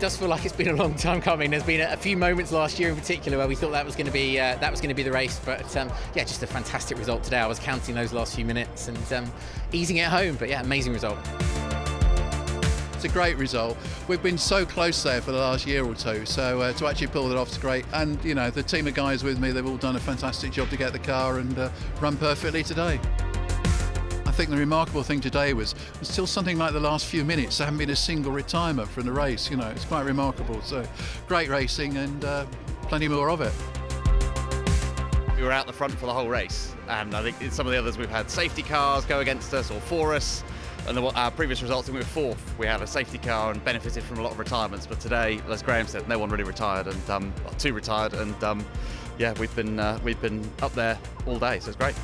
does feel like it's been a long time coming. There's been a, few moments last year in particular where we thought that was going to be uh, that was going to be the race, but um, yeah, just a fantastic result today. I was counting those last few minutes and um, easing it home, but yeah, amazing result. It's a great result. We've been so close there for the last year or two, so uh, to actually pull it off is great. And you know, the team of guys with me, they've all done a fantastic job to get the car and uh, run perfectly today. I think the remarkable thing today was, still something like the last few minutes. There haven't been a single retirement from the race. You know, it's quite remarkable. So, great racing and uh, plenty more of it. We were out the front for the whole race, and I think in some of the others we've had safety cars go against us or for us. And the, our previous results, we were fourth. We had a safety car and benefited from a lot of retirements. But today, as Grahame said, no one really retired, and um, two retired, and um, yeah, we've been uh, we've been up there all day, so it's great.